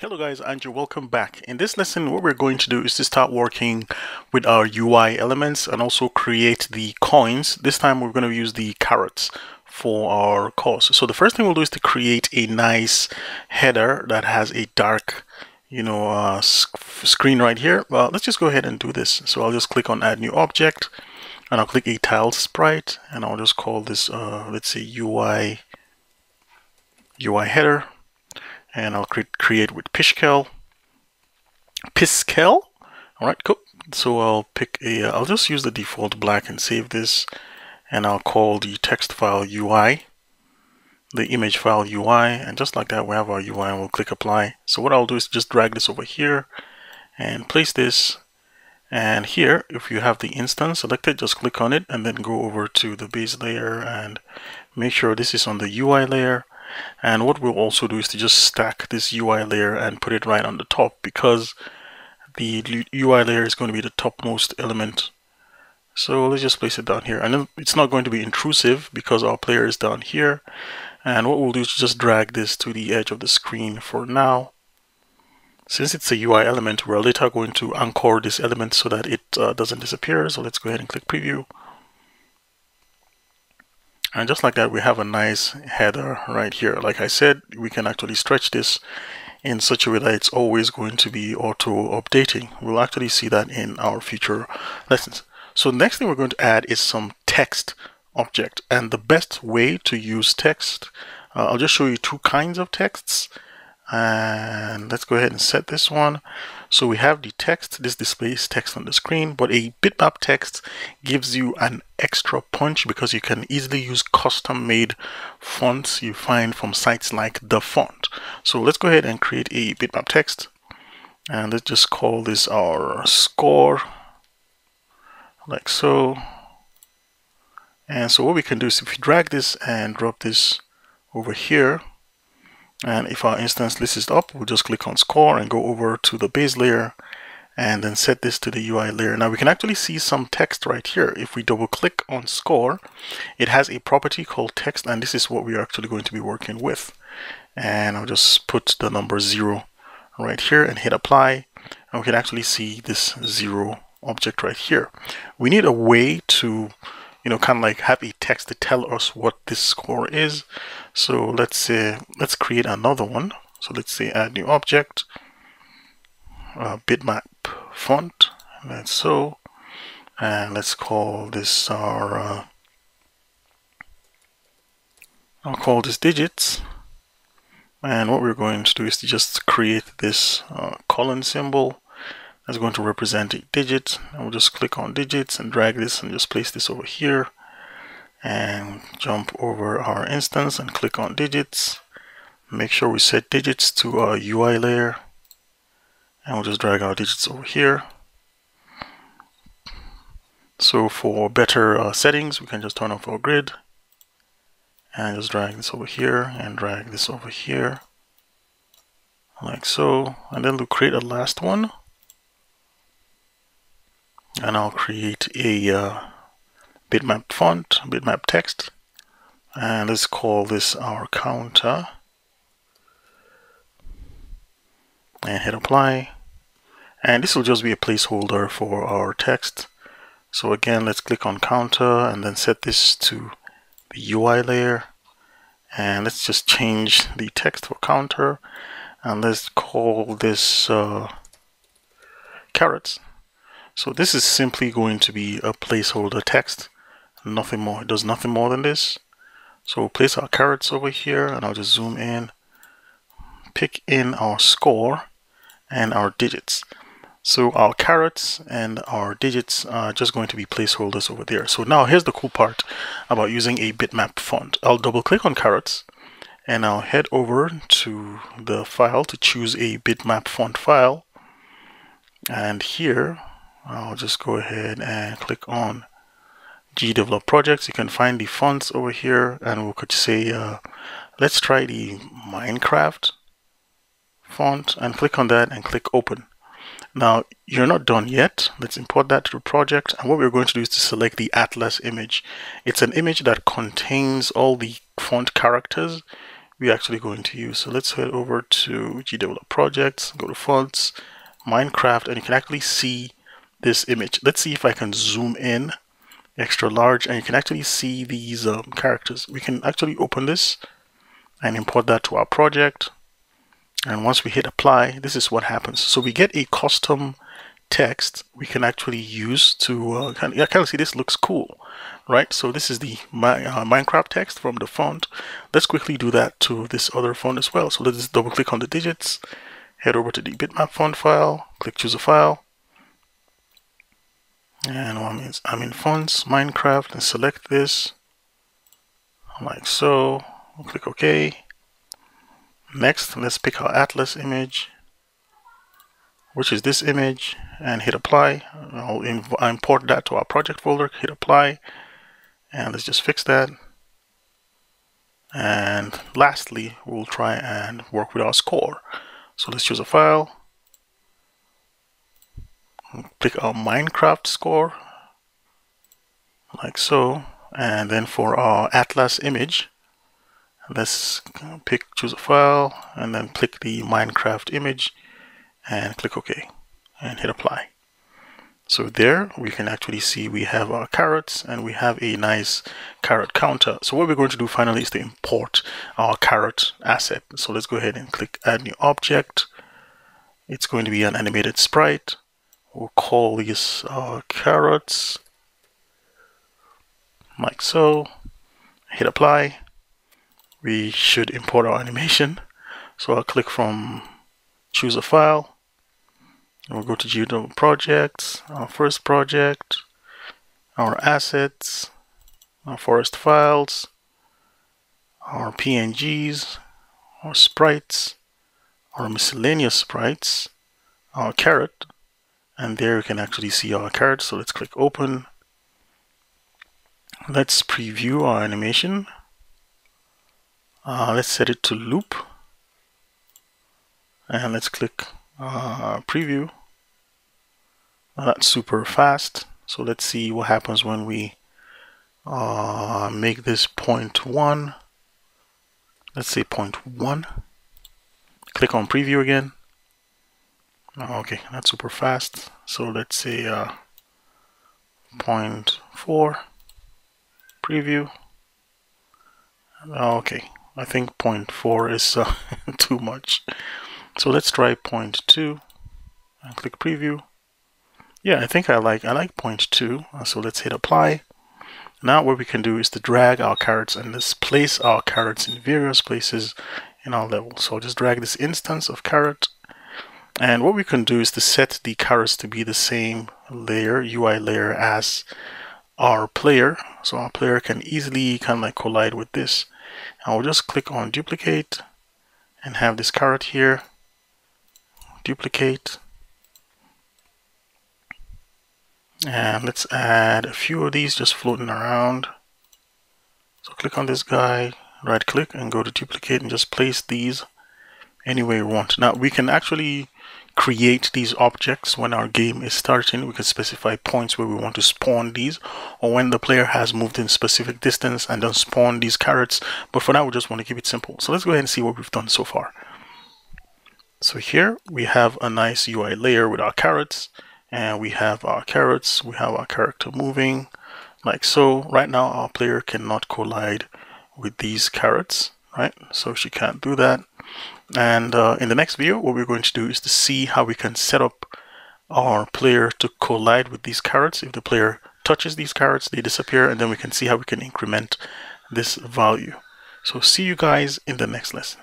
Hello guys, Andrew, welcome back. In this lesson, what we're going to do is to start working with our UI elements and also create the coins. This time we're going to use the carrots for our course. So the first thing we'll do is to create a nice header that has a dark, you know, uh, screen right here. Well, let's just go ahead and do this. So I'll just click on add new object and I'll click a tile sprite and I'll just call this, uh, let's say UI, UI header and I'll cre create with Pishkel. Piskel. All right, cool. So I'll pick a. uh, just use the default black and save this, and I'll call the text file UI, the image file UI, and just like that we have our UI and we'll click apply. So what I'll do is just drag this over here and place this and here, if you have the instance selected, just click on it and then go over to the base layer and make sure this is on the UI layer and what we'll also do is to just stack this UI layer and put it right on the top because the UI layer is going to be the topmost element. So let's just place it down here. And it's not going to be intrusive because our player is down here. And what we'll do is just drag this to the edge of the screen for now. Since it's a UI element, we're later going to anchor this element so that it uh, doesn't disappear. So let's go ahead and click preview. And just like that, we have a nice header right here. Like I said, we can actually stretch this in such a way that it's always going to be auto updating. We'll actually see that in our future lessons. So next thing we're going to add is some text object. And the best way to use text, uh, I'll just show you two kinds of texts and let's go ahead and set this one so we have the text. This displays text on the screen but a bitmap text gives you an extra punch because you can easily use custom made fonts you find from sites like DaFont. so let's go ahead and create a bitmap text. And let's just call this our score like so. And so what we can do is if we drag this and drop this over here and if our instance list is up, we'll just click on score and go over to the base layer and then set this to the UI layer. Now we can actually see some text right here. If we double click on score, it has a property called text and this is what we're actually going to be working with. And I'll just put the number zero right here and hit apply. And we can actually see this zero object right here. We need a way to you know, kind of like have a text to tell us what this score is. So let's say, let's create another one. So let's say add new object, uh, bitmap font, like so. And let's call this our, uh, I'll call this digits. And what we're going to do is to just create this uh, colon symbol that's going to represent a digit and we'll just click on digits and drag this and just place this over here. And jump over our instance and click on digits. Make sure we set digits to our UI layer. And we'll just drag our digits over here. So for better uh, settings we can just turn off our grid. And just drag this over here and drag this over here. Like so. And then we'll create a last one and I'll create a uh, bitmap font, bitmap text, and let's call this our counter. And hit apply. And this will just be a placeholder for our text. So again let's click on counter and then set this to the UI layer. And let's just change the text for counter. And let's call this uh, carrots so this is simply going to be a placeholder text, nothing more. It does nothing more than this. So we'll place our carrots over here and I'll just zoom in, pick in our score and our digits. So our carrots and our digits are just going to be placeholders over there. So now here's the cool part about using a bitmap font. I'll double click on carrots and I'll head over to the file to choose a bitmap font file. And here I'll just go ahead and click on GDevelop projects. You can find the fonts over here and we could say, uh, let's try the Minecraft font and click on that and click open. Now you're not done yet. Let's import that to the project. And what we're going to do is to select the Atlas image. It's an image that contains all the font characters we're actually going to use. So let's head over to GDevelop projects, go to fonts, Minecraft, and you can actually see this image. Let's see if I can zoom in extra large and you can actually see these um, characters. We can actually open this and import that to our project. And once we hit apply, this is what happens. So we get a custom text we can actually use to uh, kind, of, yeah, kind of see this looks cool, right? So this is the my, uh, Minecraft text from the font. Let's quickly do that to this other font as well. So let's double click on the digits, head over to the bitmap font file, click choose a file. And I'm in, I'm in fonts, Minecraft, and select this like so. I'll click OK. Next, let's pick our atlas image which is this image and hit apply. I'll import that to our project folder, hit apply, and let's just fix that. And lastly, we'll try and work with our score. So let's choose a file, click our Minecraft score, like so, and then for our Atlas image, let's pick, choose a file, and then click the Minecraft image, and click OK and hit apply. So there we can actually see we have our carrots and we have a nice carrot counter. So what we're going to do finally is to import our carrot asset. So let's go ahead and click add new object. It's going to be an animated sprite. We'll call these uh, carrots like so. Hit apply. We should import our animation. So I'll click from choose a file We'll go to GDevelop projects, our first project, our assets, our forest files, our PNGs, our sprites, our miscellaneous sprites, our carrot, and there we can actually see our carrot. So let's click open. Let's preview our animation. Uh, let's set it to loop. And let's click uh, preview That's super fast so let's see what happens when we uh, make this point one let's say point one click on preview again okay not super fast so let's say uh, point four preview okay I think point four is uh, too much so let's try point two and click preview yeah, I think I like I like point two. Uh, so let's hit apply. Now what we can do is to drag our carrots and let's place our carrots in various places in our level. So I'll just drag this instance of carrot. And what we can do is to set the carrots to be the same layer, UI layer as our player. So our player can easily kind of like collide with this. And we'll just click on duplicate and have this carrot here. Duplicate And let's add a few of these just floating around. So click on this guy, right click and go to duplicate and just place these anywhere you want. Now we can actually create these objects when our game is starting. We can specify points where we want to spawn these or when the player has moved in specific distance and then spawn these carrots. But for now, we just want to keep it simple. So let's go ahead and see what we've done so far. So here we have a nice UI layer with our carrots and we have our carrots we have our character moving like so right now our player cannot collide with these carrots right so she can't do that and uh, in the next video what we're going to do is to see how we can set up our player to collide with these carrots. If the player touches these carrots they disappear and then we can see how we can increment this value. So see you guys in the next lesson